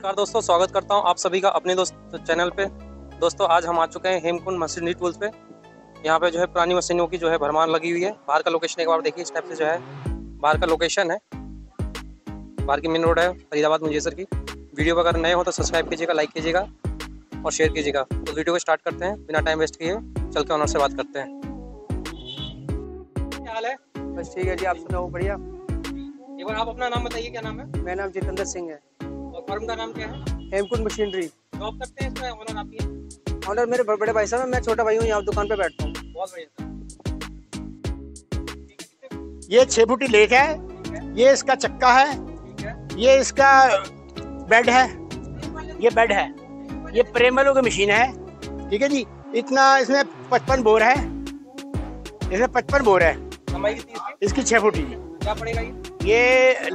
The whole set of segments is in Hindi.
नमस्कार दोस्तों स्वागत करता हूँ आप सभी का अपने दोस्त चैनल पे। दोस्तों आज हम आ चुके हैं हेमकुंड मशीनरी टूल्स पे। यहाँ पे जो है पुरानी मशीनों की जो है भरमार लगी हुई है। बाहर का लोकेशन एक बार देखिए इस टाइप से जो है बाहर का लोकेशन है। बाहर की मेन रोड है फरीदाबाद मुंजेसर की। वीडियो अगर नए हो तो सब्सक्राइब कीजिएगा लाइक कीजिएगा और शेयर कीजिएगा। तो वीडियो को स्टार्ट करते हैं बिना टाइम वेस्ट किए। चल के ऑनर से बात करते हैं। क्या हाल है? बस ठीक है जी आप सुनाओ बढ़िया। एक बार आप अपना नाम बताइए क्या नाम है? मेरा नाम जितेंद्र सिंह है। फर्म का नाम क्या है? हेमकुंड मशीनरी। जॉब करते हैं इसमें? ऑनर आप ही हैं? ऑनर मेरे बड़े भाई साहब हैं मैं छोटा भाई हूँ यहाँ दुकान पे बैठता हूँ। बहुत बढ़िया ये छह फुटी लेक है ये इसका चक्का है ठीक है। ये इसका बेड है ये बेड है ये प्रेमलो की मशीन है ठीक है जी। इतना इसमें पचपन बोर है इसमें पचपन बोर है इसकी? इसकी छह फुटी। क्या पड़ेगा ये? ये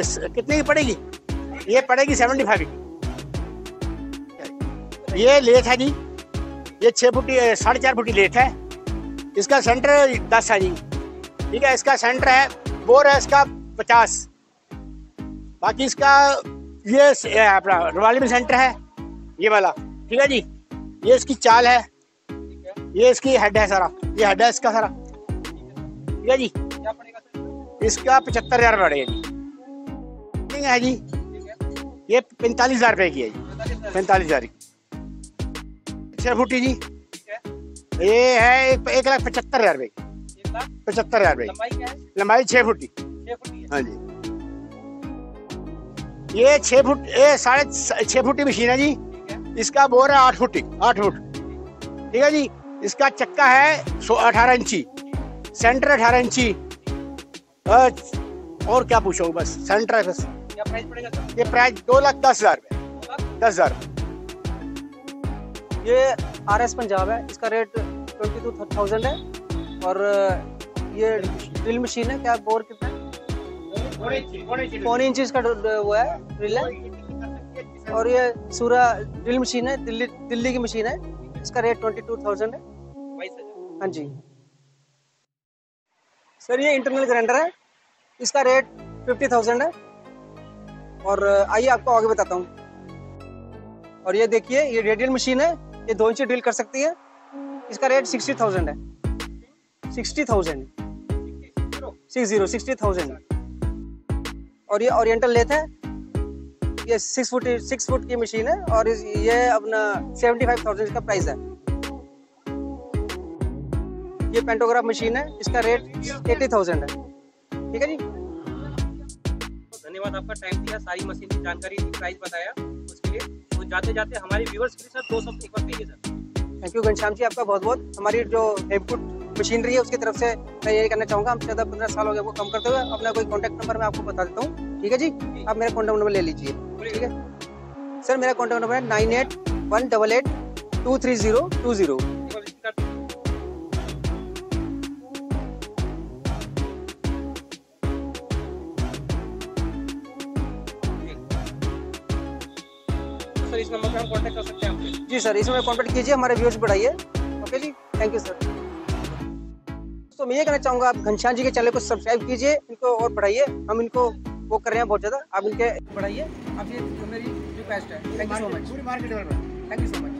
इस, कितने की पड़ेगी? ये पड़ेगी सेवेंटी फाइव। की ये लेथ है जी। ये छह फुटी साढ़े चार फुटी लेथ है। इसका सेंटर दस है जी। ठीक है, इसका सेंटर है, बोर है इसका पचास। बाकी इसका ये अपना रवाली में सेंटर है, ये वाला। ठीक है जी? ये इसकी चाल है। ये इसकी हेड है सारा। ये हेड है इसका सारा। ठीक है जी? इसका पचहत्तर हज़ार पड़ेगा जी। है जी? ये पैंतालीस हज़ार रुपए की है जी। पैंतालीस हज़ार की। छह फुटी जी। ये है एक, लाख पचहत्तर हज़ार रुपए की। पचहत्तर हज़ार रुपए लंबाई क्या है? की लंबाई छह फुट। है। जी। ये छह फुट ये साढ़े छह फुट मशीन है जी। इसका बोर है आठ फुट आठ फुट। ठीक है जी। इसका चक्का है सो अठारह इंची। सेंटर अठारह इंची। और क्या पूछो बस? सेंटर है बस। ये प्राइस दो लाख दस हज़ार लाख दस हज़ार ये आर एस पंजाब है इसका रेट ट्वेंटी टू थाउज़ेंड है और ये ड्रिल मशीन है क्या बोर कितना है? पौने इंच इसका वो है ड्रिल है। और ये सूरा ड्रिल मशीन है दिल्ली दिल्ली की मशीन है इसका रेट ट्वेंटी टू थाउज़ेंड है हाँ जी। सर ये इंटरनल ग्राइंडर है इसका रेट फिफ्टी थाउज़ेंड है। और आइए आपको आगे बताता हूँ। और ये देखिए, ये रेडियल मशीन है, ये दो इंची ड्रिल कर सकती है। इसका रेट सिक्सटी थाउज़ेंड है। Sixty thousand six zero sixty thousand और ये ओरिएंटल लेथ है। ये सिक्स फुट सिक्स फुट की मशीन है और ये अपना सेवेंटी फाइव थाउज़ेंड इसका प्राइस है। ये पेंटोग्राफ मशीन है, इसका रेट एटी थाउज़ेंड है। ठीक है जी? धन्यवाद आपका टाइम दिया सारी मशीन की जानकारी दी प्राइस बताया उसके लिए। तो जाते जाते हमारे व्यूवर्स के लिए सर दो शब्द एक बार कहिए sir. Thank you Ghanshyam ji आपका बहुत बहुत। हमारी जो हेमकुट मशीनरी है उसकी तरफ़ से मैं यही करना चाहूँगा। हम चौदह पंद्रह साल हो गए वो कम करते हुए अपना कोई कॉन्टैक्ट नंबर मैं आपको बता देता हूँ। ठीक है जी? आप मेरा कॉन्टैक्ट नंबर ले लीजिए। ठीक है? सर मेरा कॉन्टैक्ट नंबर है nine eight one double eight two three zero two zero. Sir इस नंबर पर हम कांटेक्ट कर सकते हैं आपसे जी सर इसमें कॉन्टेक्ट कीजिए हमारे व्यूज़ बढ़ाइए। ओके जी? थैंक यू सर तो मैं ये कहना चाहूँगा आप घनश्याम जी के चैनल को सब्सक्राइब कीजिए इनको और बढ़ाइए। हम इनको वो कर रहे हैं बहुत ज़्यादा। आप इनके बढ़ाइए। आप ये मेरी रिक्वेस्ट है। थैंक यू सो मच पूरी मार्केट में थैंक यू सो मच